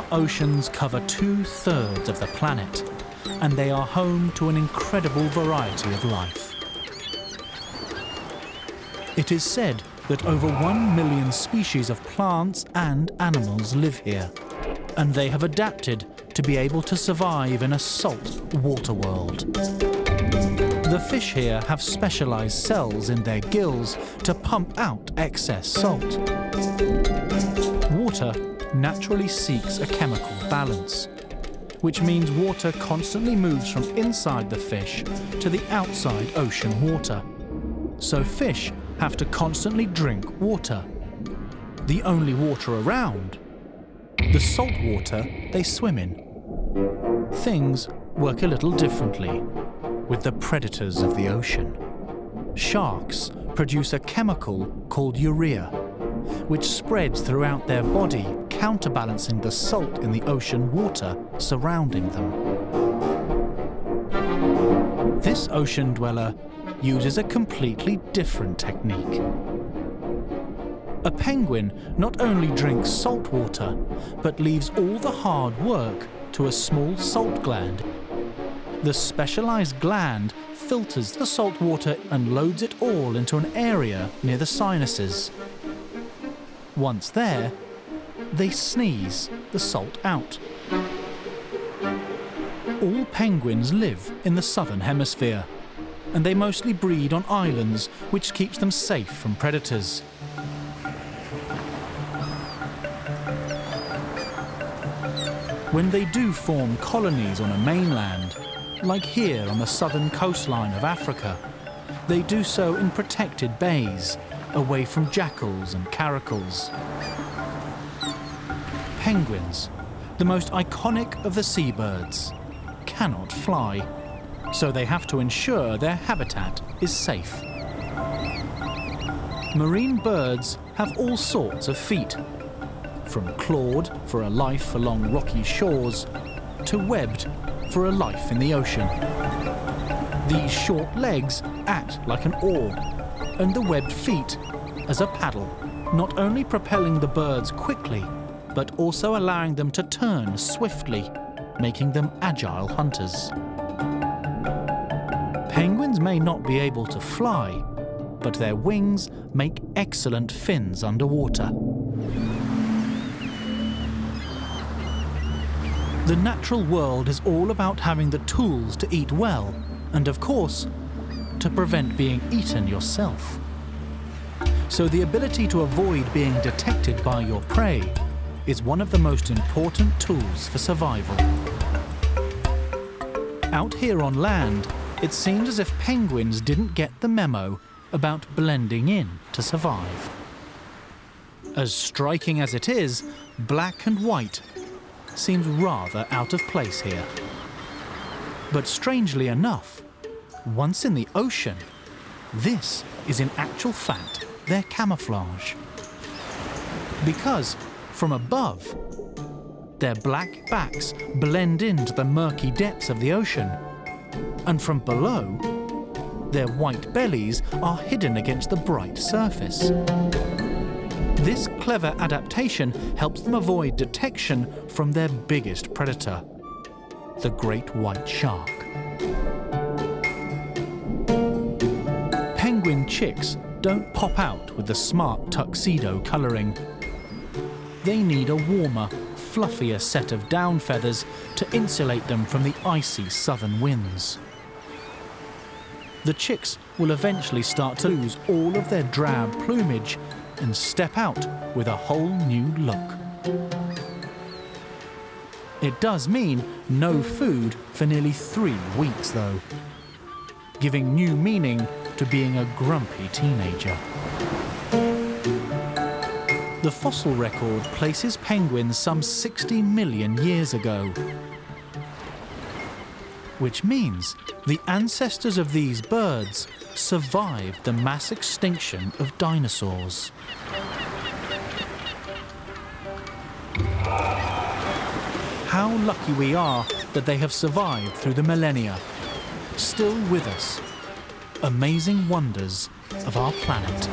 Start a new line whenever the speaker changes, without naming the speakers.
Our oceans cover two-thirds of the planet, and they are home to an incredible variety of life. It is said that over one million species of plants and animals live here, and they have adapted to be able to survive in a salt water world. The fish here have specialized cells in their gills to pump out excess salt. Water naturally seeks a chemical balance, which means water constantly moves from inside the fish to the outside ocean water. So fish have to constantly drink water. The only water around, the salt water they swim in. Things work a little differently with the predators of the ocean. Sharks produce a chemical called urea, which spreads throughout their body, counterbalancing the salt in the ocean water surrounding them. This ocean dweller uses a completely different technique. A penguin not only drinks salt water, but leaves all the hard work to a small salt gland. The specialized gland filters the salt water and loads it all into an area near the sinuses. Once there, they sneeze the salt out. All penguins live in the southern hemisphere, and they mostly breed on islands, which keeps them safe from predators. When they do form colonies on a mainland, like here on the southern coastline of Africa, they do so in protected bays, away from jackals and caracals. Penguins, the most iconic of the seabirds, cannot fly, so they have to ensure their habitat is safe. Marine birds have all sorts of feet, from clawed for a life along rocky shores to webbed for a life in the ocean. These short legs act like an oar, and the webbed feet as a paddle, not only propelling the birds quickly, but also allowing them to turn swiftly, making them agile hunters. Penguins may not be able to fly, but their wings make excellent fins underwater. The natural world is all about having the tools to eat well, and of course, to prevent being eaten yourself. So the ability to avoid being detected by your prey is one of the most important tools for survival. Out here on land, it seems as if penguins didn't get the memo about blending in to survive. As striking as it is, black and white seems rather out of place here. But strangely enough, once in the ocean, this is in actual fact their camouflage. Because from above, their black backs blend into the murky depths of the ocean, and from below, their white bellies are hidden against the bright surface. This clever adaptation helps them avoid detection from their biggest predator, the great white shark. Penguin chicks don't pop out with the smart tuxedo colouring. They need a warmer, fluffier set of down feathers to insulate them from the icy southern winds. The chicks will eventually start to lose all of their drab plumage and step out with a whole new look. It does mean no food for nearly three weeks, though, giving new meaning to being a grumpy teenager. The fossil record places penguins some 60 million years ago, which means the ancestors of these birds survived the mass extinction of dinosaurs. How lucky we are that they have survived through the millennia, still with us, amazing wonders of our planet.